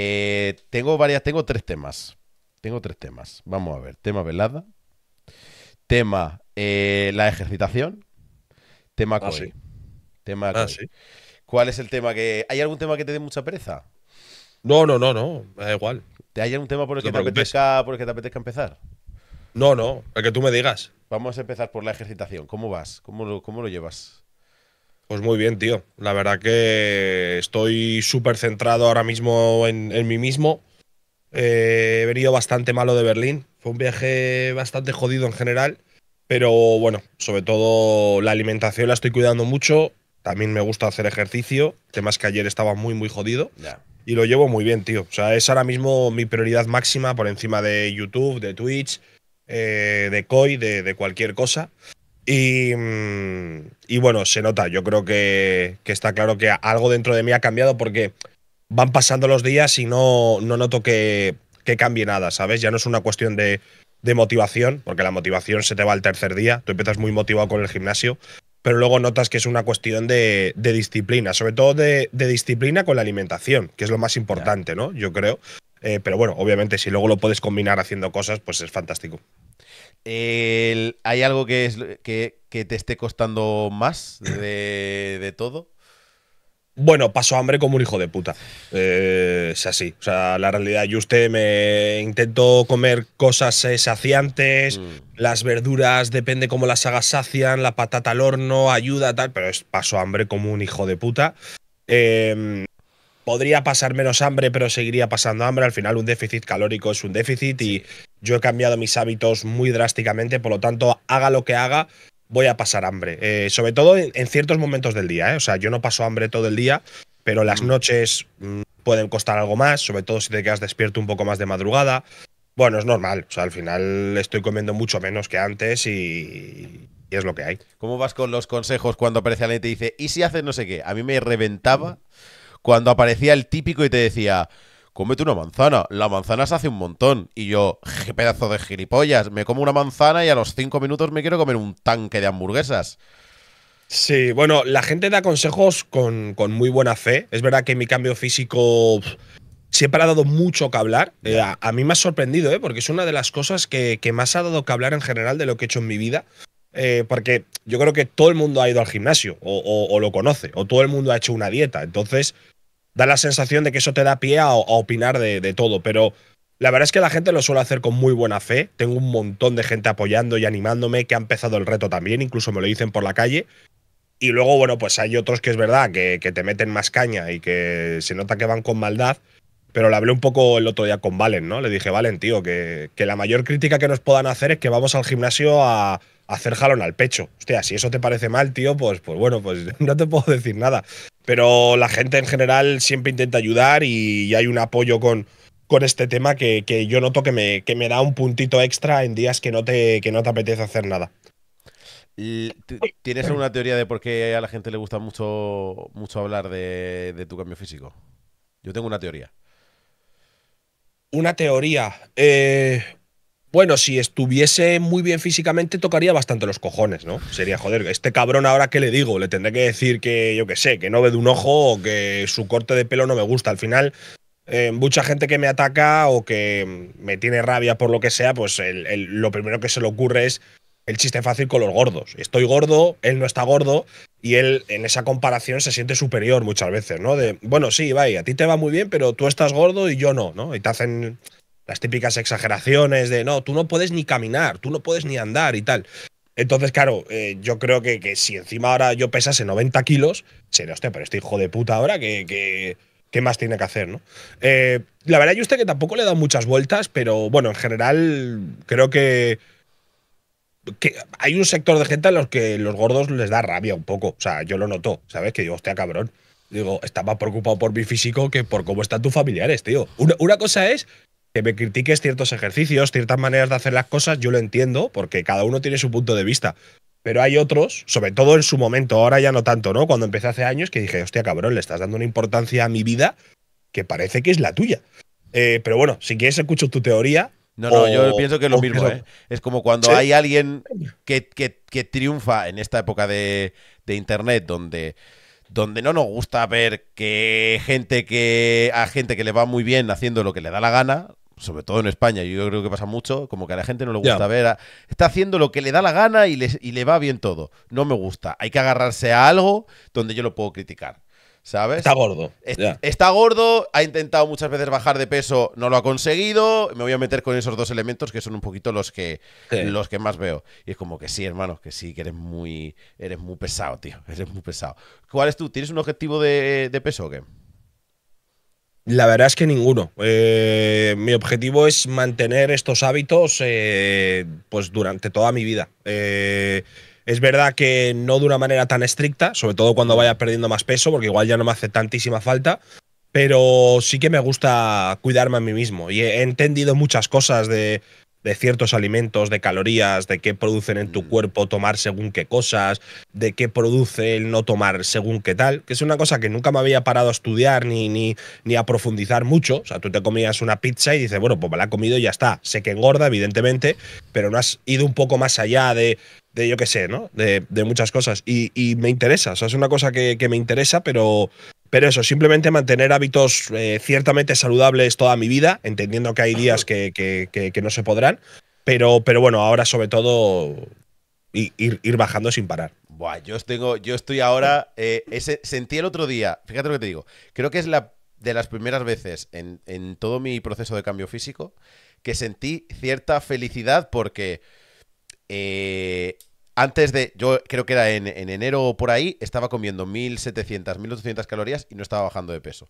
Eh, tengo varias, tengo tres temas. Tengo tres temas. Vamos a ver. Tema velada. Tema eh, la ejercitación. Tema Ah, sí. Tema Ah, sí. ¿Cuál es el tema que. ¿Hay algún tema que te dé mucha pereza? No, no, no, no. Da igual. ¿Hay algún tema por el, No que te te apetezca, por el que te apetezca empezar? No, no. El que tú me digas. Vamos a empezar por la ejercitación. ¿Cómo vas? ¿Cómo lo, cómo lo llevas? Pues muy bien, tío. La verdad que estoy súper centrado ahora mismo en, en mí mismo. Eh, he venido bastante malo de Berlín. Fue un viaje bastante jodido en general. Pero bueno, sobre todo la alimentación la estoy cuidando mucho. También me gusta hacer ejercicio. Temas que ayer estaba muy, muy jodido. Y lo llevo muy bien, tío. O sea, es ahora mismo mi prioridad máxima por encima de YouTube, de Twitch, eh, de de, de cualquier cosa. Y, mm, y bueno, se nota. Yo creo que, está claro que algo dentro de mí ha cambiado porque van pasando los días y no, no noto que, cambie nada, ¿sabes? Ya no es una cuestión de, motivación, porque la motivación se te va al tercer día. Tú empiezas muy motivado con el gimnasio, pero luego notas que es una cuestión de, disciplina, sobre todo de, de disciplina con la alimentación, que es lo más importante, ¿no? Yo creo. Eh, pero bueno, obviamente, si luego lo puedes combinar haciendo cosas, pues es fantástico. El- ¿Hay algo que, es, que, que te esté costando más de, de todo? Bueno, paso hambre como un hijo de puta. Eh, es así. O sea, la realidad, yo usted me intento comer cosas eh, saciantes, Mm. las verduras depende cómo las hagas sacian, la patata al horno ayuda, tal, pero es paso hambre como un hijo de puta. Eh, podría pasar menos hambre, pero seguiría pasando hambre. Al final, un déficit calórico es un déficit y yo he cambiado mis hábitos muy drásticamente, por lo tanto, haga lo que haga, voy a pasar hambre. Eh, sobre todo en, en ciertos momentos del día, ¿eh? O sea, yo no paso hambre todo el día, pero las Mm. noches mm, pueden costar algo más, sobre todo si te quedas despierto un poco más de madrugada. Bueno, es normal. O sea, al final estoy comiendo mucho menos que antes y, y es lo que hay. ¿Cómo vas con los consejos cuando aparece alguien y te dice, ¿y si haces no sé qué? A mí me reventaba cuando aparecía el típico y te decía, cómete una manzana, la manzana se hace un montón. Y yo, qué pedazo de gilipollas, me como una manzana y a los cinco minutos me quiero comer un tanque de hamburguesas. Sí, bueno, la gente da consejos con, con muy buena fe. Es verdad que mi cambio físico siempre ha dado mucho que hablar. Eh, a, a mí me ha sorprendido, ¿eh? porque es una de las cosas que, que más ha dado que hablar en general de lo que he hecho en mi vida. Eh, porque yo creo que todo el mundo ha ido al gimnasio o, o- o lo conoce, o todo el mundo ha hecho una dieta. Entonces, da la sensación de que eso te da pie a, opinar de, todo. Pero la verdad es que la gente lo suele hacer con muy buena fe. Tengo un montón de gente apoyando y animándome que ha empezado el reto también, incluso me lo dicen por la calle. Y luego, bueno, pues hay otros que es verdad que, te meten más caña y que se nota que van con maldad. Pero le hablé un poco el otro día con Valen, ¿no? Le dije, Valen, tío, que, que la mayor crítica que nos puedan hacer es que vamos al gimnasio a hacer jalón al pecho. Hostia, si eso te parece mal, tío, pues, pues bueno, pues no te puedo decir nada. Pero la gente en general siempre intenta ayudar y hay un apoyo con, con este tema que, que yo noto que me, que me da un puntito extra en días que no te, que no te apetece hacer nada. ¿Tienes alguna teoría de por qué a la gente le gusta mucho, mucho hablar de, de tu cambio físico? Yo tengo una teoría. Una teoría. Eh, bueno, si estuviese muy bien físicamente, tocaría bastante los cojones, ¿no? Sería, joder, este cabrón ahora qué le digo, le tendré que decir que, yo qué sé, que no ve de un ojo o que su corte de pelo no me gusta. Al final, eh, mucha gente que me ataca o que me tiene rabia por lo que sea, pues lo primero que se le ocurre es el chiste fácil con los gordos. Estoy gordo, él no está gordo y él en esa comparación se siente superior muchas veces, ¿no? De, bueno, sí, vaya, a ti te va muy bien, pero tú estás gordo y yo no, ¿no? Y te hacen las típicas exageraciones de, no, tú no puedes ni caminar, tú no puedes ni andar y tal. Entonces, claro, eh, yo creo que, que si encima ahora yo pesase 90 kilos, sería, hostia, pero este hijo de puta ahora, que, que- ¿qué más tiene que hacer, no? Eh, la verdad, yo usted que tampoco le he dado muchas vueltas, pero bueno, en general creo que, que hay un sector de gente a los que los gordos les da rabia un poco. O sea, yo lo noto, ¿sabes? Que digo, hostia, cabrón. Digo, está más preocupado por mi físico que por cómo están tus familiares, tío. Una, una cosa es que me critiques ciertos ejercicios, ciertas maneras de hacer las cosas, yo lo entiendo, porque cada uno tiene su punto de vista. Pero hay otros, sobre todo en su momento, ahora ya no tanto, ¿no? Cuando empecé hace años, que dije, hostia, cabrón, le estás dando una importancia a mi vida que parece que es la tuya. Eh, pero bueno, si quieres escucho tu teoría. No, no, yo pienso que es lo mismo, ¿eh? Es como cuando ¿Sí? hay alguien que, que- que triunfa en esta época de, de internet donde donde no nos gusta ver que gente que a gente que le va muy bien haciendo lo que le da la gana, sobre todo en España, yo creo que pasa mucho, como que a la gente no le gusta ver, a- está haciendo lo que le da la gana y le, y le va bien todo. No me gusta. Hay que agarrarse a algo donde yo lo puedo criticar, ¿sabes? Está gordo. Está gordo, ha intentado muchas veces bajar de peso, no lo ha conseguido. Me voy a meter con esos dos elementos que son un poquito los que, Sí. los que más veo. Y es como que sí, hermano, que sí, que eres muy, eres muy pesado, tío. Eres muy pesado. ¿Cuál es tú? ¿Tienes un objetivo de, de peso o qué? La verdad es que ninguno. Eh, mi objetivo es mantener estos hábitos eh, pues durante toda mi vida. Eh, es verdad que no de una manera tan estricta, sobre todo cuando vaya perdiendo más peso, porque igual ya no me hace tantísima falta. Pero sí que me gusta cuidarme a mí mismo. Y he entendido muchas cosas de, de ciertos alimentos, de calorías, de qué producen en tu Mm. cuerpo tomar según qué cosas, de qué produce el no tomar según qué tal, que es una cosa que nunca me había parado a estudiar ni, ni, ni a profundizar mucho. O sea, tú te comías una pizza y dices, bueno, pues me la he comido y ya está. Sé que engorda, evidentemente, pero no has ido un poco más allá de, de yo qué sé, ¿no? De, de muchas cosas. Y, y me interesa, o sea, es una cosa que, que me interesa, pero, pero eso, simplemente mantener hábitos eh, ciertamente saludables toda mi vida, entendiendo que hay días que, que- que- que no se podrán, pero, pero bueno, ahora sobre todo ir, ir bajando sin parar. Buah, yo tengo, yo estoy ahora. eh, ese, sentí el otro día, fíjate lo que te digo. Creo que es la de las primeras veces en, en todo mi proceso de cambio físico que sentí cierta felicidad porque eh, antes de. Yo creo que era en, en enero o por ahí, estaba comiendo 1700, 1800 calorías y no estaba bajando de peso.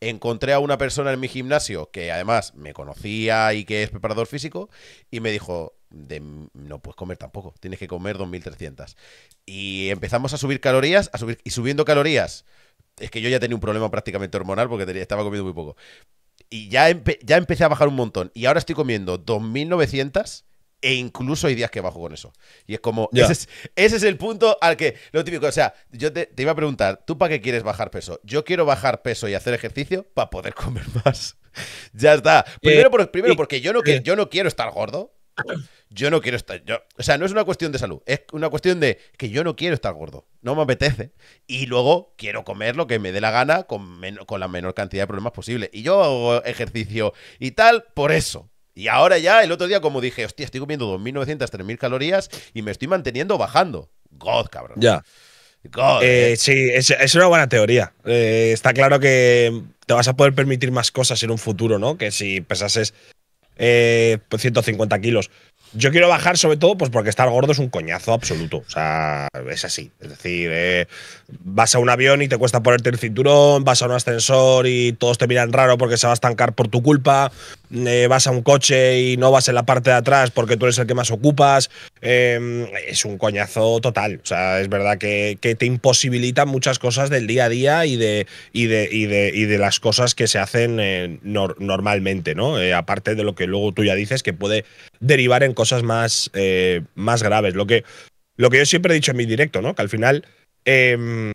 Encontré a una persona en mi gimnasio que además me conocía y que es preparador físico y me dijo, de, no puedes comer tampoco, tienes que comer 2300. Y empezamos a subir calorías, a subir y subiendo calorías. Es que yo ya tenía un problema prácticamente hormonal porque tenía- estaba comiendo muy poco. Y ya, ya empecé a bajar un montón. Y ahora estoy comiendo 2900 e incluso hay días que bajo con eso. Y es como, ese es, ese es el punto al que, lo típico, o sea, yo te, te iba a preguntar, ¿tú para qué quieres bajar peso? Yo quiero bajar peso y hacer ejercicio para poder comer más. ya está. Primero, por- primero porque yo no, que, eh. yo no quiero estar gordo. Yo no quiero estar. Yo, o sea, no es una cuestión de salud. Es una cuestión de que yo no quiero estar gordo. No me apetece. Y luego quiero comer lo que me dé la gana con, men- con la menor cantidad de problemas posible. Y yo hago ejercicio y tal por eso. Y ahora ya, el otro día, como dije, hostia, estoy comiendo 2.900, 3.000 calorías y me estoy manteniendo bajando. God, cabrón. Ya. God. Eh, eh. sí, es, es una buena teoría. Eh, está claro que te vas a poder permitir más cosas en un futuro, ¿no? Que si pesases eh, pues 150 kilos. Yo quiero bajar sobre todo pues porque estar gordo es un coñazo absoluto. O sea, es así. Es decir, eh, vas a un avión y te cuesta ponerte el cinturón, vas a un ascensor y todos te miran raro porque se va a estancar por tu culpa, eh, vas a un coche y no vas en la parte de atrás porque tú eres el que más ocupas. Eh, es un coñazo total. O sea, es verdad que, te imposibilitan muchas cosas del día a día y de, y de, y de, y de las cosas que se hacen eh, nor- normalmente, ¿no? Eh, aparte de lo que luego tú ya dices que puede derivar en cosas más, más graves. Lo que, lo que yo siempre he dicho en mi directo, ¿no? Que al final. em,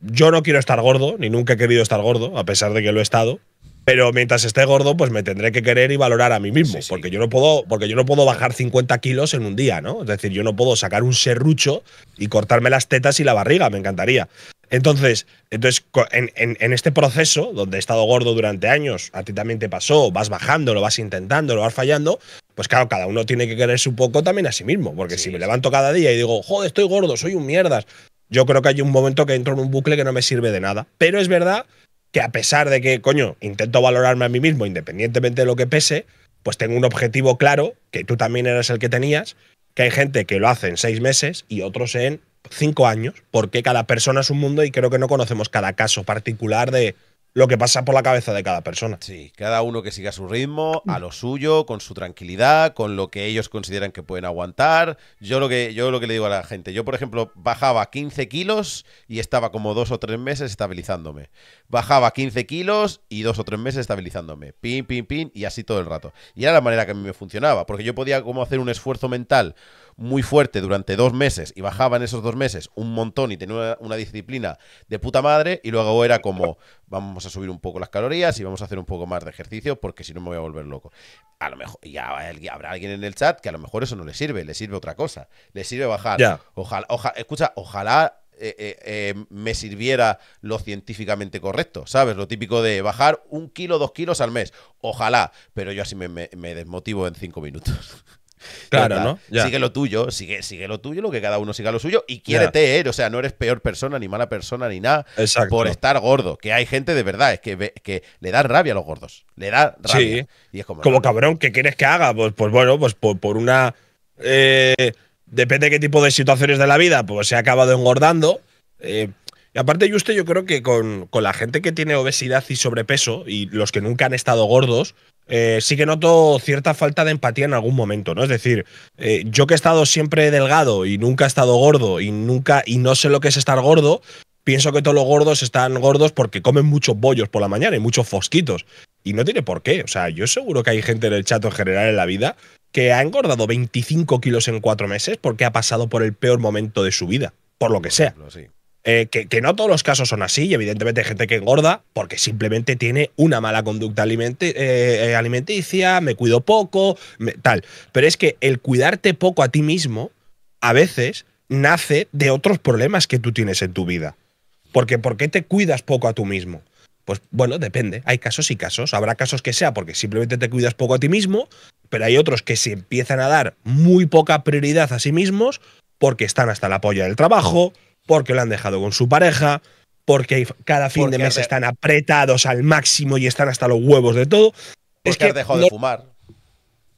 yo no quiero estar gordo, ni nunca he querido estar gordo, a pesar de que lo he estado. Pero mientras esté gordo, pues me tendré que querer y valorar a mí mismo. Sí, sí. Porque yo no puedo, porque yo no puedo bajar 50 kilos en un día, ¿no? Es decir, yo no puedo sacar un serrucho y cortarme las tetas y la barriga, me encantaría. Entonces, entonces en, en- en este proceso, donde he estado gordo durante años, a ti también te pasó, vas bajando, lo vas intentando, lo vas fallando, pues claro, cada uno tiene que quererse un poco también a sí mismo. Porque Sí, si me levanto cada día y digo, joder, estoy gordo, soy un mierdas, yo creo que hay un momento que entro en un bucle que no me sirve de nada. Pero es verdad que a pesar de que, coño, intento valorarme a mí mismo independientemente de lo que pese, pues tengo un objetivo claro, que tú también eres el que tenías, que hay gente que lo hace en seis meses y otros en cinco años, porque cada persona es un mundo y creo que no conocemos cada caso particular de lo que pasa por la cabeza de cada persona. Sí, cada uno que siga su ritmo, a lo suyo, con su tranquilidad, con lo que ellos consideran que pueden aguantar. Yo lo que, yo lo que le digo a la gente, yo por ejemplo bajaba 15 kilos y estaba como dos o tres meses estabilizándome. Bajaba 15 kilos y dos o tres meses estabilizándome. Pin, pin, pin y así todo el rato. Y era la manera que a mí me funcionaba, porque yo podía como hacer un esfuerzo mental muy fuerte durante dos meses y bajaba en esos dos meses un montón y tenía una, una disciplina de puta madre y luego era como vamos a subir un poco las calorías y vamos a hacer un poco más de ejercicio porque si no me voy a volver loco. A lo mejor ya habrá alguien en el chat que a lo mejor eso no le sirve, le sirve otra cosa, le sirve bajar. Ojalá, ojalá, escucha, ojalá eh, eh, eh, me sirviera lo científicamente correcto, ¿sabes? Lo típico de bajar un kilo, dos kilos al mes. Ojalá, pero yo así me, me- me desmotivo en cinco minutos. Claro, ¿no? Ya. Sigue lo tuyo, sigue, sigue lo tuyo, lo que cada uno siga lo suyo y quiérete, ¿eh? O sea, no eres peor persona, ni mala persona, ni nada Exacto. por estar gordo. Que hay gente de verdad, es que, que le da rabia a los gordos. Le da rabia. Sí. Y es como. Como no. cabrón, ¿qué quieres que haga? Pues, pues bueno, pues por, por una. eh, depende de qué tipo de situaciones de la vida, pues se ha acabado engordando. eh, y aparte, Juste, yo creo que con, con la gente que tiene obesidad y sobrepeso y los que nunca han estado gordos, eh, sí que noto cierta falta de empatía en algún momento, ¿no? Es decir, eh, yo que he estado siempre delgado y nunca he estado gordo y nunca y no sé lo que es estar gordo, pienso que todos los gordos están gordos porque comen muchos bollos por la mañana y muchos fosquitos. Y no tiene por qué. O sea, yo seguro que hay gente en el chat en general en la vida que ha engordado 25 kilos en cuatro meses porque ha pasado por el peor momento de su vida, por lo que sea. Sí. Eh, que, no todos los casos son así, y evidentemente hay gente que engorda porque simplemente tiene una mala conducta eh, eh, alimenticia, me cuido poco, tal. Pero es que el cuidarte poco a ti mismo, a veces, nace de otros problemas que tú tienes en tu vida. Porque ¿por qué te cuidas poco a tú mismo? Pues bueno, depende. Hay casos y casos. Habrá casos que sea porque simplemente te cuidas poco a ti mismo, pero hay otros que se empiezan a dar muy poca prioridad a sí mismos porque están hasta la polla del trabajo, porque lo han dejado con su pareja, porque cada fin de mes están apretados al máximo y están hasta los huevos de todo. Porque es que has dejado no- de fumar.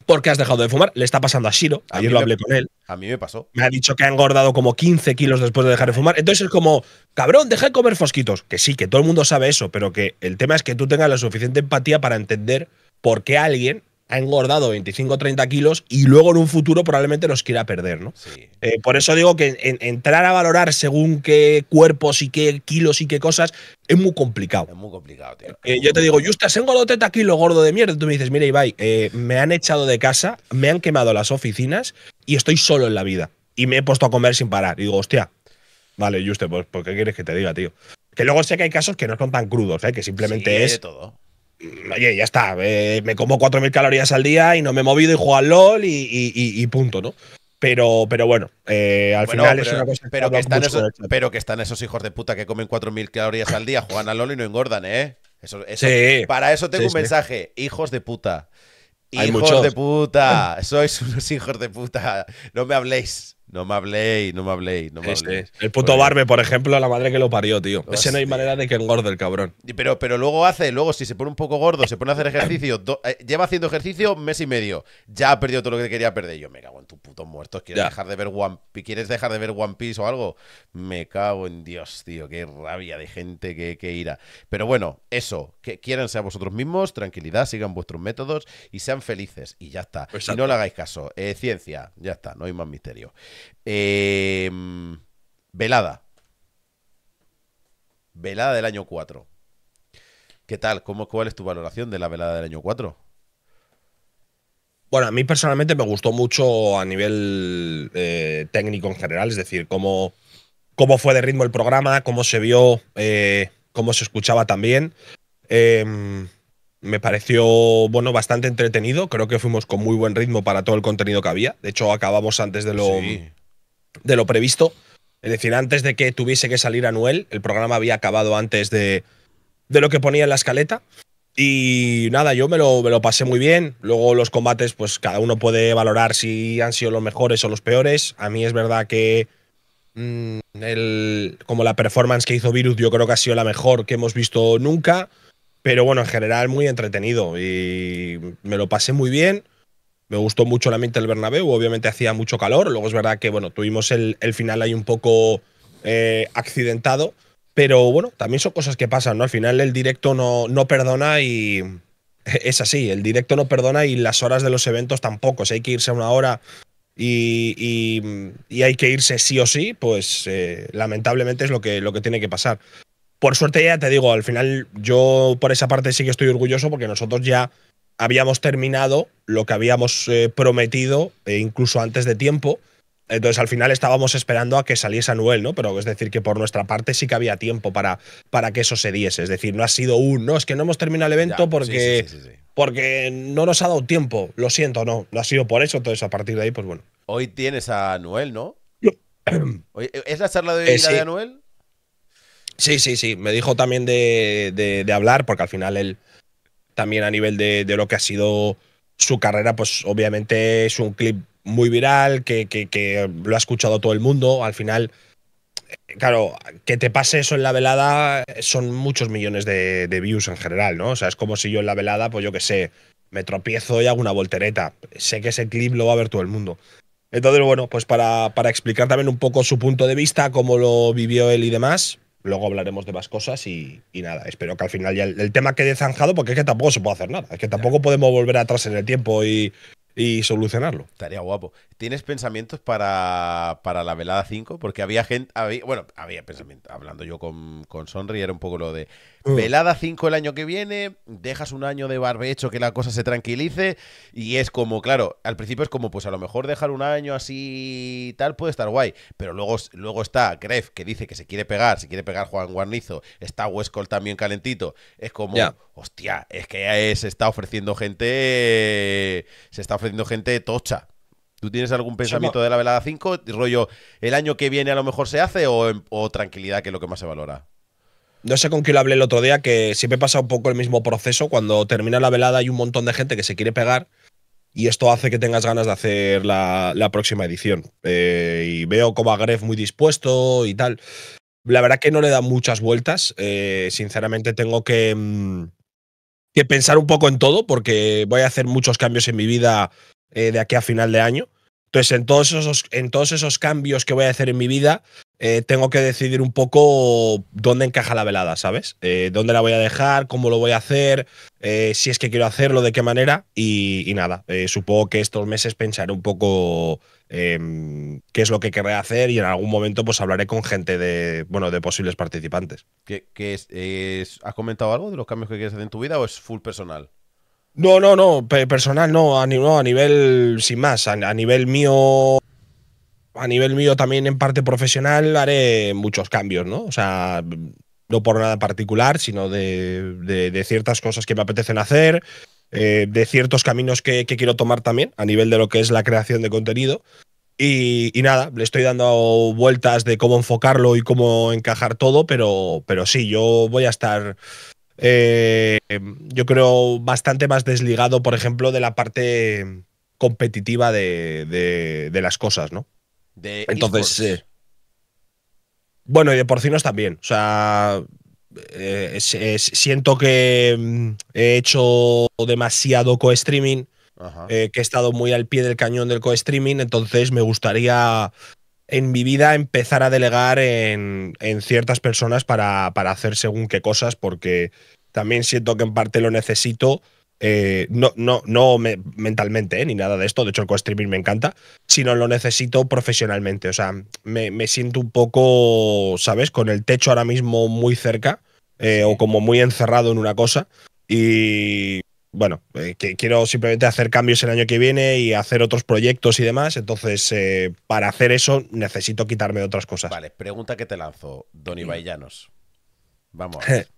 porque has dejado de fumar. Le está pasando a Shiro. Ayer lo me- hablé con él. A mí me pasó. Me ha dicho que ha engordado como 15 kilos después de dejar de fumar. Entonces es como, cabrón, deja de comer fosquitos. Que sí, que todo el mundo sabe eso, pero que el tema es que tú tengas la suficiente empatía para entender por qué alguien ha engordado 25 o 30 kilos y luego en un futuro probablemente los quiera perder, ¿no? Sí. Eh, por eso digo que en- entrar a valorar según qué cuerpos y qué kilos y qué cosas es muy complicado. Es muy complicado, tío. Eh, yo te digo, Justa, has engordado 30 kilos, gordo de mierda. Tú me dices, mira, Ibai, eh, me han echado de casa, me han quemado las oficinas y estoy solo en la vida. Y me he puesto a comer sin parar. Y digo, hostia, vale, Juste, pues, ¿por qué quieres que te diga, tío? Que luego sé que hay casos que no son tan crudos, ¿eh? que simplemente Sí, es, todo. Mm, oye, ya está, eh, me como 4.000 calorías al día y no me he movido y juego al LOL y, y- y- y punto, ¿no? Pero, pero bueno, eh, al Bueno, final pero, es una cosa pero que están esos, pero que están esos hijos de puta que comen 4.000 calorías al día, juegan al LOL y no engordan, ¿eh? Eso, eso- Sí. Para eso tengo Sí, un sí. mensaje. Hijos de puta. Hijos de puta. Sois unos hijos de puta. No me habléis. No me habléis, no me habléis, no me habléis. El puto Porque- Barbe, por ejemplo, la madre que lo parió, tío. Ese no hay manera de que engorde el cabrón. Y Pero, pero luego hace, luego si se pone un poco gordo, se pone a hacer ejercicio, do- eh, lleva haciendo ejercicio mes y medio, ya ha perdido todo lo que quería perder. Yo me cago en tus putos muertos. ¿Quieres Ya. dejar de ver One Piece? ¿Quieres dejar de ver One Piece o algo? Me cago en Dios, tío, qué rabia de gente que, que ira. Pero bueno, eso, que quiéranse a vosotros mismos, tranquilidad, sigan vuestros métodos y sean felices. Y ya está. Y Exacto. no le hagáis caso. Eh, ciencia, ya está, no hay más misterio. Eh, velada. Velada del año 4. ¿Qué tal? ¿Cómo, ¿Cuál es tu valoración de la velada del año 4? Bueno, a mí personalmente me gustó mucho a nivel eh, técnico en general, es decir, cómo, cómo fue de ritmo el programa, cómo se vio, eh, cómo se escuchaba también. Eh, me pareció, bueno, bastante entretenido. Creo que fuimos con muy buen ritmo para todo el contenido que había. De hecho, acabamos antes de lo, Sí. de lo previsto. Es decir, antes de que tuviese que salir Anuel, el programa había acabado antes de, de lo que ponía en la escaleta. Y nada, yo me lo, me lo pasé muy bien. Luego los combates, pues cada uno puede valorar si han sido los mejores o los peores. A mí es verdad que mm, el, como la performance que hizo Virus, yo creo que ha sido la mejor que hemos visto nunca. Pero bueno, en general muy entretenido y me lo pasé muy bien. Me gustó mucho el ambiente del Bernabéu, obviamente hacía mucho calor. Luego es verdad que bueno, tuvimos el, final ahí un poco eh, accidentado. Pero bueno, también son cosas que pasan, ¿no? Al final el directo no, no perdona y es así, el directo no perdona y las horas de los eventos tampoco. Si hay que irse a una hora y, y- y hay que irse sí o sí, pues eh, lamentablemente es lo que, lo que tiene que pasar. Por suerte ya te digo, al final yo por esa parte sí que estoy orgulloso porque nosotros ya habíamos terminado lo que habíamos eh, prometido, e incluso antes de tiempo. Entonces al final estábamos esperando a que saliese Anuel, ¿no? Pero es decir, que por nuestra parte sí que había tiempo para, para que eso se diese. Es decir, no ha sido un, no, es que no hemos terminado el evento Ya, porque, sí, sí, sí, porque no nos ha dado tiempo. Lo siento, no. No ha sido por eso. Entonces a partir de ahí, pues bueno. Hoy tienes a Noel, ¿no? ¿Es la charla de, Eh, ida sí. de Anuel? Sí, sí, sí. Me dijo también de, hablar, porque al final él también a nivel de, lo que ha sido su carrera, pues obviamente es un clip muy viral, que, lo ha escuchado todo el mundo. Al final, claro, que te pase eso en la velada son muchos millones de, de views en general, ¿no? O sea, es como si yo en la velada, pues yo qué sé, me tropiezo y hago una voltereta. Sé que ese clip lo va a ver todo el mundo. Entonces, bueno, pues para explicar también un poco su punto de vista, cómo lo vivió él y demás, luego hablaremos de más cosas y, y nada, espero que al final ya el, el tema quede zanjado porque es que tampoco se puede hacer nada, es que tampoco podemos volver atrás en el tiempo y, y solucionarlo. Estaría guapo. ¿Tienes pensamientos para, para la velada 5? Porque había gente. había- bueno, había pensamientos. Hablando yo con, con Sonri, era un poco lo de. Mm. Velada 5 el año que viene, dejas un año de barbecho que la cosa se tranquilice. Y es como, claro, al principio es como, pues a lo mejor dejar un año así y tal puede estar guay. Pero luego, luego está Gref, que dice que se quiere pegar, se quiere pegar Juan Guarnizo. Está Westcol también calentito. Es como, hostia, es que se está ofreciendo gente. Se está ofreciendo gente tocha. ¿Tú tienes algún pensamiento de la velada 5? Rollo, ¿el año que viene a lo mejor se hace o, o tranquilidad, que es lo que más se valora? No sé con quién lo hablé el otro día, que siempre pasa un poco el mismo proceso. Cuando termina la velada hay un montón de gente que se quiere pegar y esto hace que tengas ganas de hacer la, la próxima edición. Eh, y veo como a muy dispuesto y tal. La verdad que no le da muchas vueltas. Eh, sinceramente tengo que, mm, que pensar un poco en todo porque voy a hacer muchos cambios en mi vida eh, de aquí a final de año. Entonces, en todos esos, en todos esos cambios que voy a hacer en mi vida, eh, tengo que decidir un poco dónde encaja la velada, ¿sabes? Eh, dónde la voy a dejar, cómo lo voy a hacer, eh, si es que quiero hacerlo, de qué manera. Y, y nada, supongo que estos meses pensaré un poco em, qué es lo que querré hacer y en algún momento pues hablaré con gente de, bueno, de posibles participantes. ¿Qué, qué es, es- ¿Has comentado algo de los cambios que quieres hacer en tu vida o es full personal? No, no, no, pe- personal no, a, ni- no, a nivel, sin más, a, a nivel mío, a nivel mío también en parte profesional haré muchos cambios, ¿no? O sea, no por nada particular, sino de, ciertas cosas que me apetecen hacer, eh, de ciertos caminos que, quiero tomar también a nivel de lo que es la creación de contenido. Y, nada, le estoy dando vueltas de cómo enfocarlo y cómo encajar todo, pero, pero sí, yo voy a estar eh, yo creo, bastante más desligado, por ejemplo, de la parte competitiva de las cosas, ¿no? De Entonces, eh, bueno, y de porcinos también. O sea, eh, es- es- siento que mm, he hecho demasiado co-streaming, eh, que he estado muy al pie del cañón del co-streaming, entonces me gustaría en mi vida empezar a delegar en, en ciertas personas para, para hacer según qué cosas, porque también siento que en parte lo necesito. Eh, no, no, no me- mentalmente, eh, ni nada de esto. De hecho, el co-streaming me encanta, sino lo necesito profesionalmente. O sea, me, me siento un poco, ¿sabes? Con el techo ahora mismo muy cerca, eh, o como muy encerrado en una cosa. Y bueno, que quiero simplemente hacer cambios el año que viene y hacer otros proyectos y demás. Entonces, para hacer eso, necesito quitarme de otras cosas. Vale, pregunta que te lanzo, Don Ibai Llanos. Vamos.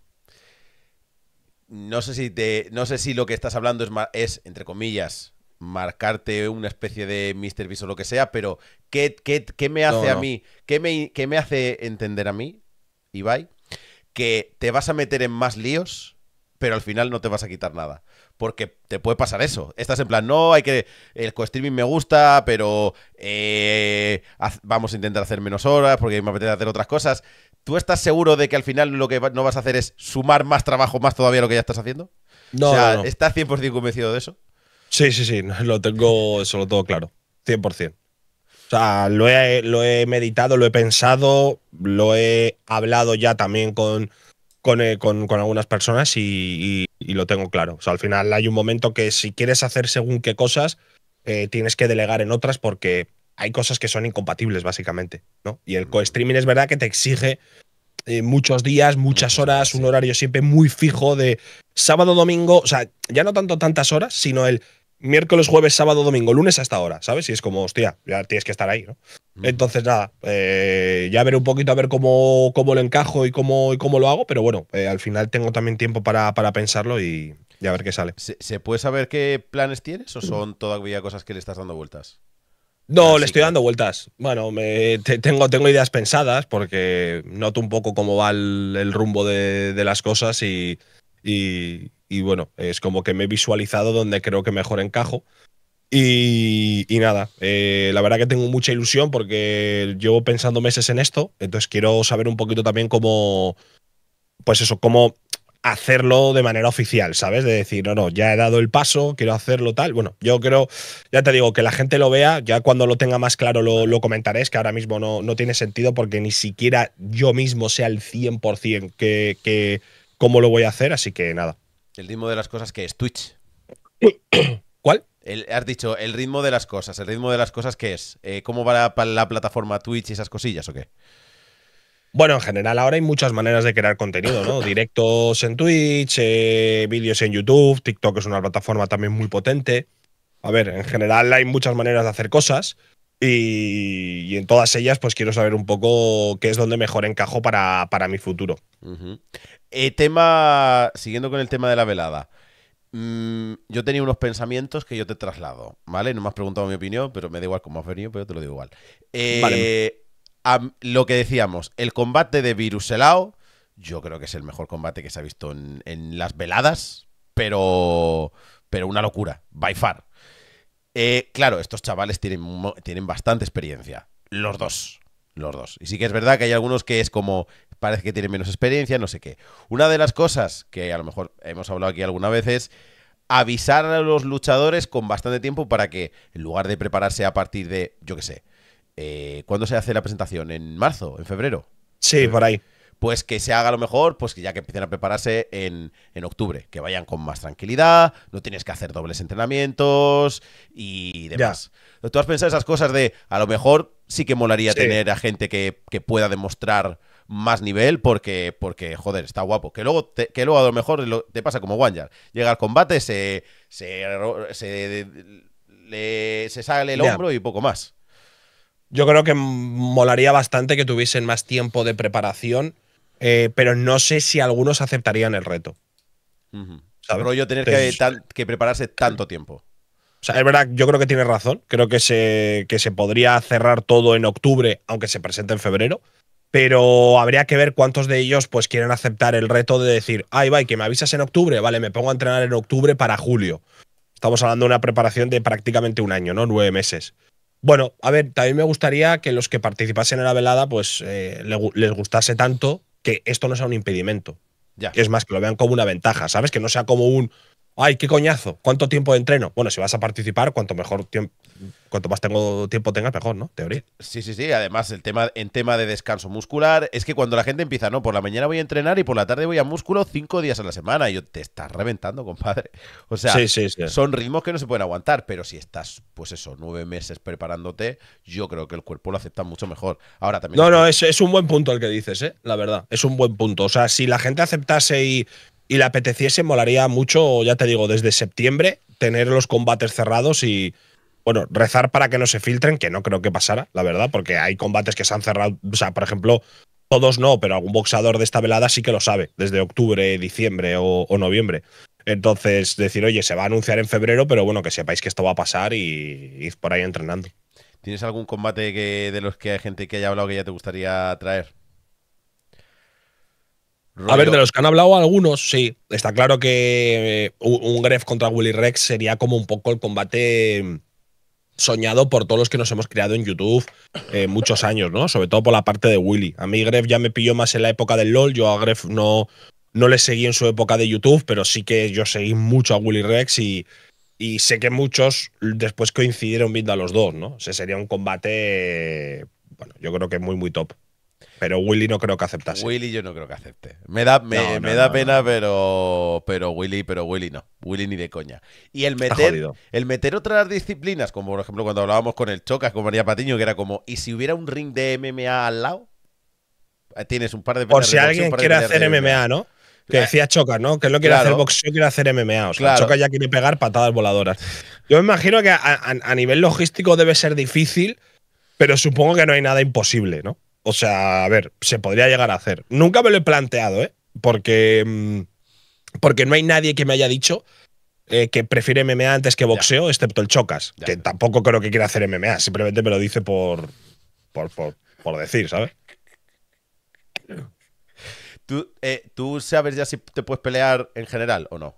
No sé si te, no sé si lo que estás hablando es, es entre comillas, marcarte una especie de Mr. Beast o lo que sea, pero ¿qué, qué- qué me hace No, a mí? ¿Qué me, qué me hace entender a mí, Ibai? Que te vas a meter en más líos, pero al final no te vas a quitar nada. Porque te puede pasar eso. Estás en plan, no, hay que. El co-streaming me gusta, pero eh, haz- vamos a intentar hacer menos horas porque me apetece hacer otras cosas. ¿Tú estás seguro de que al final lo que no vas a hacer es sumar más trabajo, más todavía a lo que ya estás haciendo? No, o sea, no, no. ¿estás 100% convencido de eso? Sí, sí, sí, lo tengo, eso lo tengo claro, 100%. O sea, lo he, lo he meditado, lo he pensado, lo he hablado ya también con, con, eh, con- con algunas personas y, y- y lo tengo claro. O sea, al final hay un momento que si quieres hacer según qué cosas, eh, tienes que delegar en otras porque hay cosas que son incompatibles, básicamente. ¿no? Y el co-streaming es verdad que te exige eh, muchos días, muchas horas, un horario siempre muy fijo de sábado, domingo, o sea, ya no tanto tantas horas, sino el miércoles, jueves, sábado, domingo, lunes hasta ahora, ¿sabes? Y es como, hostia, ya tienes que estar ahí, ¿no? Entonces, nada, eh, ya veré un poquito a ver cómo, cómo lo encajo y cómo, y cómo lo hago, pero bueno, eh, al final tengo también tiempo para, para pensarlo y, y a ver qué sale. ¿Se, se puede saber qué planes tienes o son todavía cosas que le estás dando vueltas? No, Así le estoy dando vueltas. Bueno, me, te- tengo, tengo ideas pensadas porque noto un poco cómo va el, el rumbo de, de las cosas y, y, y bueno, es como que me he visualizado donde creo que mejor encajo. Y, y nada, eh, la verdad que tengo mucha ilusión porque llevo pensando meses en esto, entonces quiero saber un poquito también cómo, pues eso, cómo hacerlo de manera oficial, ¿sabes? De decir, no, no, ya he dado el paso, quiero hacerlo tal. Bueno, yo creo, ya te digo, que la gente lo vea, ya cuando lo tenga más claro lo, lo comentaré, es que ahora mismo no, no tiene sentido porque ni siquiera yo mismo sé al 100% que, que, cómo lo voy a hacer, así que nada. El ritmo de las cosas que es Twitch. ¿Cuál? El- has dicho el ritmo de las cosas. ¿El ritmo de las cosas qué es? Eh, ¿Cómo va la, la plataforma Twitch y esas cosillas o qué? Bueno, en general ahora hay muchas maneras de crear contenido, ¿no? Directos en Twitch, eh, vídeos en YouTube, TikTok es una plataforma también muy potente. A ver, en general hay muchas maneras de hacer cosas y, y en todas ellas pues quiero saber un poco qué es donde mejor encajo para, para mi futuro. Eh, tema. Siguiendo con el tema de la velada. Mm, yo tenía unos pensamientos que yo te traslado, ¿vale? No me has preguntado mi opinión, pero me da igual cómo has venido, pero te lo digo igual. Eh, Vale. Lo que decíamos, el combate de Viruselao, yo creo que es el mejor combate que se ha visto en, las veladas, pero. Pero una locura, by far. Eh, claro, estos chavales tienen, tienen bastante experiencia. Los dos. Los dos. Y sí que es verdad que hay algunos que es como. Parece que tienen menos experiencia, no sé qué. Una de las cosas que a lo mejor hemos hablado aquí alguna vez es avisar a los luchadores con bastante tiempo para que, en lugar de prepararse a partir de, yo qué sé, eh, ¿cuándo se hace la presentación? ¿En marzo? ¿En febrero? Sí, por ahí. pues que se haga a lo mejor, pues que ya que empiecen a prepararse en, en octubre, que vayan con más tranquilidad, no tienes que hacer dobles entrenamientos y demás. ¿Tú has pensado esas cosas de, a lo mejor sí que molaría Sí. tener a gente que, que pueda demostrar más nivel porque, porque joder, está guapo. Que luego, te- que luego a lo mejor lo- te pasa como Wanjar. Llega al combate, se, se, se, le- se sale el Ya. hombro y poco más. Yo creo que molaría bastante que tuviesen más tiempo de preparación, eh, pero no sé si algunos aceptarían el reto. Ujú. ¿sabes? Rollo tener que, Entonces- tan- que prepararse tanto tiempo. O sea, es verdad, yo creo que tienes razón. Creo que se, que se podría cerrar todo en octubre, aunque se presente en febrero. Pero habría que ver cuántos de ellos pues quieren aceptar el reto de decir, ay, va, que me avisas en octubre, vale, me pongo a entrenar en octubre para julio. Estamos hablando de una preparación de prácticamente un año, ¿no? Nueve meses. Bueno, a ver, también me gustaría que los que participasen en la velada, pues eh, les gustase tanto que esto no sea un impedimento. Ya. Es más, que lo vean como una ventaja, ¿sabes? Que no sea como un, ay, qué coñazo, ¿cuánto tiempo de entreno? Bueno, si vas a participar, cuanto mejor tiempo, cuanto más tengo, tiempo tengas, mejor, ¿no? Teoría. Sí, sí, sí. Además, el tema, en tema de descanso muscular, es que cuando la gente empieza, no, por la mañana voy a entrenar y por la tarde voy a músculo cinco días a la semana. Y yo te estás reventando, compadre. O sea, sí, sí, sí. son ritmos que no se pueden aguantar, pero si estás, pues eso, nueve meses preparándote, yo creo que el cuerpo lo acepta mucho mejor. Ahora también. No, no, es, es un buen punto el que dices, ¿eh? La verdad, es un buen punto. O sea, si la gente aceptase y, y le apeteciese, molaría mucho, ya te digo, desde septiembre, tener los combates cerrados y, bueno, rezar para que no se filtren, que no creo que pasara, la verdad, porque hay combates que se han cerrado, o sea, por ejemplo, todos no, pero algún boxeador de esta velada sí que lo sabe, desde octubre, diciembre o, noviembre. Entonces, decir, oye, se va a anunciar en febrero, pero bueno, que sepáis que esto va a pasar y id por ahí entrenando. ¿Tienes algún combate que, de los que hay gente que haya hablado que ya te gustaría traer? A ver, de los que han hablado algunos, sí. Está claro que eh, un un Gref contra Willy Rex sería como un poco el combate mm, soñado por todos los que nos hemos creado en YouTube eh, muchos años, ¿no? Sobre todo por la parte de Willy. A mí Gref ya me pilló más en la época del LOL. Yo a Gref no, no le seguí en su época de YouTube, pero sí que yo seguí mucho a Willy Rex y, y sé que muchos después coincidieron viendo a los dos, ¿no? O sea, sería un combate, bueno, yo creo que muy, muy top. Pero Willy no creo que aceptase. Willy yo no creo que acepte. Me da, me, No, no, me da no, pena, pero pero Willy, pero Willy no. Willy ni de coña. Y el meter, el meter otras disciplinas, como por ejemplo cuando hablábamos con el Chocas, con María Patiño, que era como, ¿y si hubiera un ring de MMA al lado? Eh, Tienes un par de Por si de alguien quiere hacer MMA, ¿no? Que Eh, decía Choca, ¿no? Que él no quiere claro. hacer boxeo, quiere hacer MMA. O sea, Claro. Choca ya quiere pegar patadas voladoras. Yo me imagino que a, a- a nivel logístico debe ser difícil, pero supongo que no hay nada imposible, ¿no? O sea, a ver, se podría llegar a hacer. Nunca me lo he planteado, ¿eh? Porque, mm, porque no hay nadie que me haya dicho eh, que prefiere MMA antes que boxeo, excepto el Chocas, Ya. que tampoco creo que quiera hacer MMA, simplemente me lo dice por, por, por, por decir, ¿sabes? ¿Tú, eh, ¿Tú sabes ya si te puedes pelear en general o no?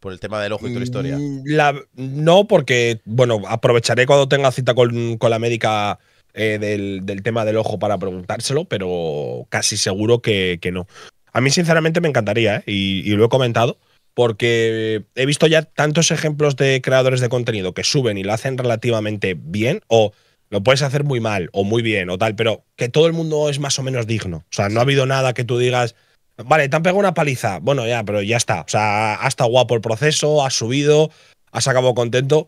Por el tema del ojo y toda la historia. Mm, la- no, porque, bueno, aprovecharé cuando tenga cita con, con la médica eh, del, del tema del ojo para preguntárselo, pero casi seguro que, que no. A mí, sinceramente, me encantaría, ¿eh? y, y lo he comentado, porque he visto ya tantos ejemplos de creadores de contenido que suben y lo hacen relativamente bien, o lo puedes hacer muy mal, o muy bien, o tal, pero que todo el mundo es más o menos digno. O sea, no ha habido nada que tú digas. Vale, te han pegado una paliza. Bueno, ya, pero ya está. O sea, ha estado guapo el proceso, has subido, has acabado contento.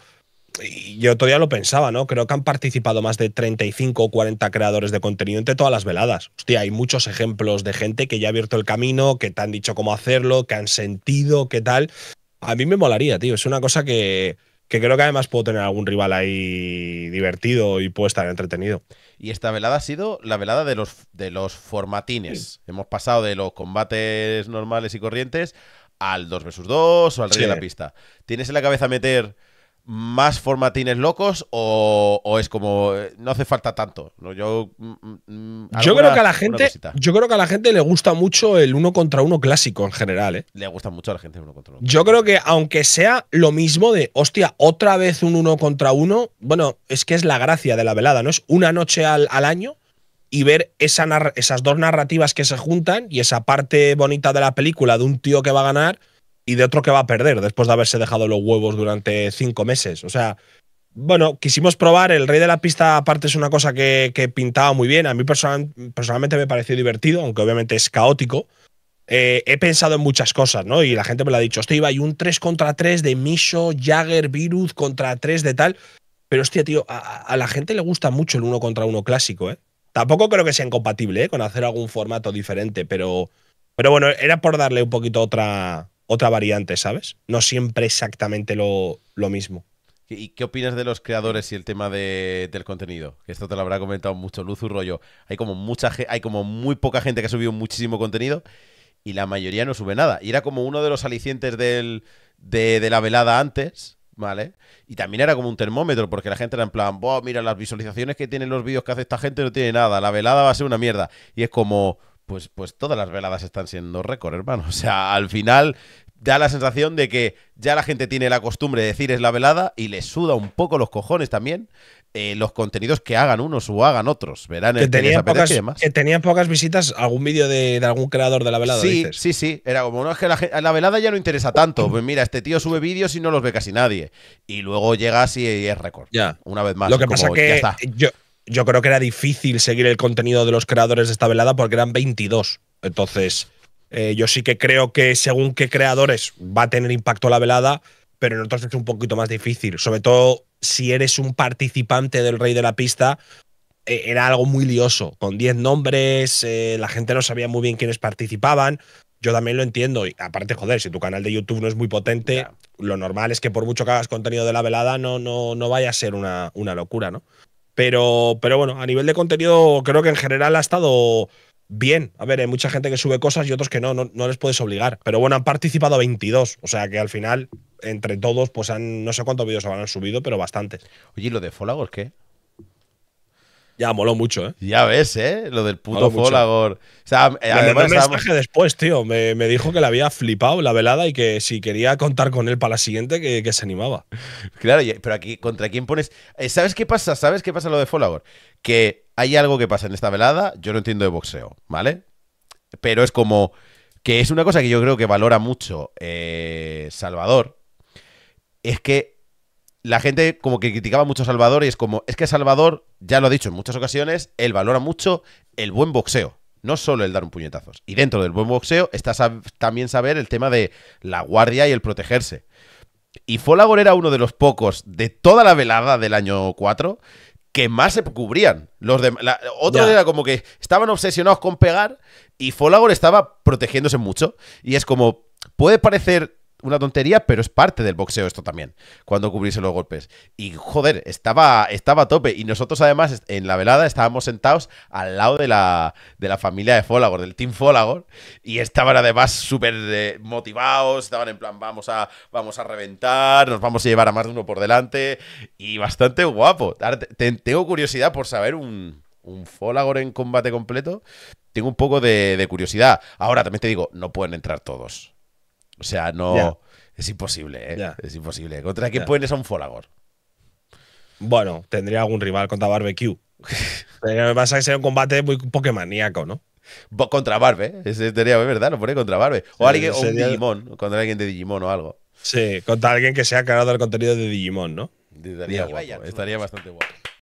Y yo todavía lo pensaba, ¿no? Creo que han participado más de 35 o 40 creadores de contenido entre todas las veladas. Hostia, hay muchos ejemplos de gente que ya ha abierto el camino, que te han dicho cómo hacerlo, que han sentido, qué tal. A mí me molaría, tío. Es una cosa que, que creo que además puedo tener algún rival ahí divertido y puede estar entretenido. Y esta velada ha sido la velada de los, de los formatines. Hemos pasado de los combates normales y corrientes al 2 vs 2 o al rey Sí. de la pista. ¿Tienes en la cabeza meter más formatines locos o, o es como eh, no hace falta tanto? No, Yo, mm, mm, Yo alguna- creo que a la gente, yo creo que a la gente le gusta mucho el uno contra uno clásico en general, ¿eh? Le gusta mucho a la gente uno contra uno. Yo creo que aunque sea lo mismo de, hostia, otra vez un uno contra uno, bueno, es que es la gracia de la velada, ¿no? Es una noche al, al año y ver esa esas dos narrativas que se juntan y esa parte bonita de la película de un tío que va a ganar y de otro que va a perder después de haberse dejado los huevos durante cinco meses. O sea, bueno, quisimos probar. El Rey de la Pista, aparte, es una cosa que, que pintaba muy bien. A mí personal- personalmente me pareció divertido, aunque obviamente es caótico. Eh, he pensado en muchas cosas, ¿no? Y la gente me lo ha dicho, hostia, iba, hay un 3 contra 3 de Misho, Jagger, Virus contra 3 de tal. Pero hostia, tío, a, a la gente le gusta mucho el uno contra uno clásico, ¿eh? Tampoco creo que sea incompatible, ¿eh? Con hacer algún formato diferente, pero, pero bueno, era por darle un poquito otra, otra variante, ¿sabes? No siempre exactamente lo, lo mismo. ¿Y qué opinas de los creadores y el tema de- del contenido? Que esto te lo habrá comentado mucho Luzu rollo. Hay como mucha hay como muy poca gente que ha subido muchísimo contenido y la mayoría no sube nada. Y era como uno de los alicientes del, de, de la velada antes, ¿vale? Y también era como un termómetro, porque la gente era en plan, Buah, mira, las visualizaciones que tienen los vídeos que hace esta gente no tiene nada, la velada va a ser una mierda. Y es como, pues, pues todas las veladas están siendo récord, hermano. O sea, al final da la sensación de que ya la gente tiene la costumbre de decir es la velada y les suda un poco los cojones también eh, los contenidos que hagan unos o hagan otros. Verán Que el que les tenía, apetezca pocas, y demás. que tenía pocas visitas, algún vídeo de, de algún creador de la velada, Sí, dices. sí, sí. Era como, no, es que la, la velada ya no interesa tanto. Pues mira, este tío sube vídeos y no los ve casi nadie. Y luego llegas y, es récord. Ya. Una vez más. Lo que como, pasa ya que está. yo, yo creo que era difícil seguir el contenido de los creadores de esta velada porque eran 22. Entonces, eh, yo sí que creo que según qué creadores va a tener impacto la velada, pero en otros es un poquito más difícil. Sobre todo si eres un participante del Rey de la Pista, eh, era algo muy lioso. Con 10 nombres, eh, la gente no sabía muy bien quiénes participaban. Yo también lo entiendo. Y aparte, joder, si tu canal de YouTube no es muy potente, lo normal es que por mucho que hagas contenido de la velada, no, no, no vaya a ser una, una locura, ¿no? Pero, pero bueno, a nivel de contenido, creo que en general ha estado bien. A ver, hay mucha gente que sube cosas y otros que no, no, no les puedes obligar. Pero bueno, han participado 22. O sea que al final, entre todos, pues han, no sé cuántos vídeos habrán subido, pero bastantes. Oye, ¿y lo de Folagor qué? Ya moló mucho, ¿eh? Ya ves, ¿eh? Lo del puto. Folagor. O sea, Me mandó un estábamos- mensaje después, tío. Me, me dijo que le había flipado la velada y que si quería contar con él para la siguiente, que, que se animaba. Claro, pero aquí, ¿contra quién pones? Eh, ¿Sabes qué pasa? ¿Sabes qué pasa lo de Folagor? Que hay algo que pasa en esta velada, yo no entiendo de boxeo, ¿vale? Pero es como que es una cosa que yo creo que valora mucho eh, Salvador, es que la gente como que criticaba mucho a Salvador y es como, es que Salvador, ya lo ha dicho en muchas ocasiones, él valora mucho el buen boxeo. No solo el dar un puñetazos. Y dentro del buen boxeo está sab- también saber el tema de la guardia y el protegerse. Y Folagor era uno de los pocos de toda la velada del año 4 que más se cubrían. Los de, la- otros era como que estaban obsesionados con pegar y Folagor estaba protegiéndose mucho. Y es como, puede parecer una tontería, pero es parte del boxeo esto también, cuando cubrirse los golpes. Y joder, estaba, estaba a tope. Y nosotros además en la velada estábamos sentados al lado de la, de la familia de Folagor, del Team Folagor, y estaban además súper eh, motivados, estaban en plan, vamos a, vamos a reventar, nos vamos a llevar a más de uno por delante, y bastante guapo. tengo curiosidad por saber un, un Folagor en combate completo. Tengo un poco de, curiosidad. Ahora también te digo, no pueden entrar todos. O sea, no. Es imposible, ¿eh? Es imposible. ¿Contra quién pones a un Folagor? Bueno, tendría algún rival contra Barbecue. me pasa que sería un combate muy pokemaníaco, ¿no? Contra Barbe, ese sería verdad, lo pone contra Barbe. O alguien, o un Digimon, contra alguien de Digimon o algo. Sí, contra alguien que sea creador del contenido de Digimon, ¿no? Estaría, estaría bastante guapo.